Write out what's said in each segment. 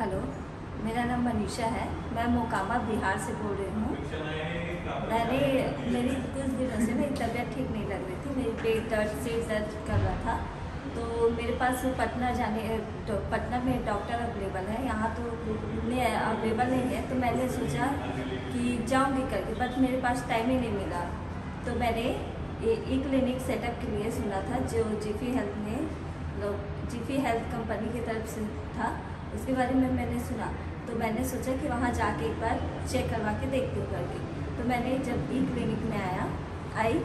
Hello, मेरा नाम मनीषा है। मैं मोकामा बिहार से बोल रही हूँ। मैंने, मेरी कुछ दिनों से मेरी तबीयत ठीक नहीं लग रही थी। मेरी पेट दर्द से दर्द कर रहा था। तो मेरे पास पटना जाने तो पटना में डॉक्टर अवेलेबल है। यहाँ तो नहीं अवेलेबल नहीं है। तो मैंने सोचा कि जाऊँगी करके बट मेरे पास टाइम ही नहीं मिला। तो मैंने ई क्लिनिक सेटअप के लिए सुना था, जो जीपी हेल्थ ने जीपी हेल्थ कंपनी की तरफ़ से था। उसके बारे में मैंने सुना। तो मैंने सोचा कि वहाँ जाके एक बार चेक करवा के देखती हूँ करके। तो मैंने जब ई क्लिनिक में आया, आई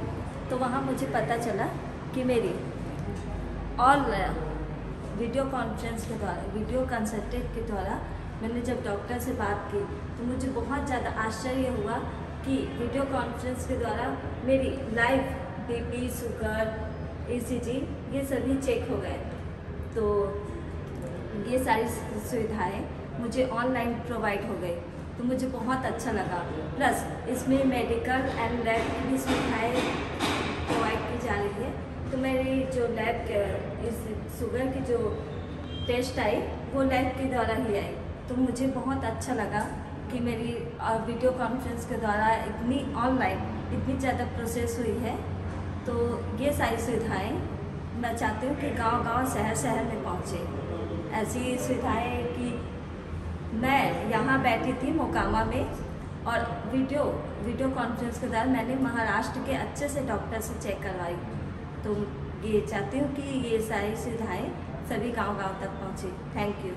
तो वहाँ मुझे पता चला कि मेरी ऑल वीडियो कॉन्फ्रेंस के द्वारा वीडियो कंसल्टेंट के द्वारा मैंने जब डॉक्टर से बात की तो मुझे बहुत ज़्यादा आश्चर्य हुआ कि वीडियो कॉन्फ्रेंस के द्वारा मेरी लाइफ बीपी शुगर ईसीजी ये सभी चेक हो गए। तो ये सारी सुविधाएँ मुझे ऑनलाइन प्रोवाइड हो गई। तो मुझे बहुत अच्छा लगा। प्लस इसमें मेडिकल एंड लैब की भी सुविधाएँ प्रोवाइड की जा रही है। तो मेरी जो लैब इस शुगर की जो टेस्ट आई, वो लैब के द्वारा ही आई। तो मुझे बहुत अच्छा लगा कि मेरी वीडियो कॉन्फ्रेंस के द्वारा इतनी ऑनलाइन इतनी ज़्यादा प्रोसेस हुई है। तो ये सारी सुविधाएँ मैं चाहती हूँ कि गांव-गांव शहर शहर में पहुँचे। ऐसी सुविधाएँ कि मैं यहाँ बैठी थी मोकामा में और वीडियो वीडियो कॉन्फ्रेंस के द्वारा मैंने महाराष्ट्र के अच्छे से डॉक्टर से चेक करवाई। तो ये चाहती हूँ कि ये सारी सुविधाएँ सभी गाँव गाँव तक पहुँचे। Thank you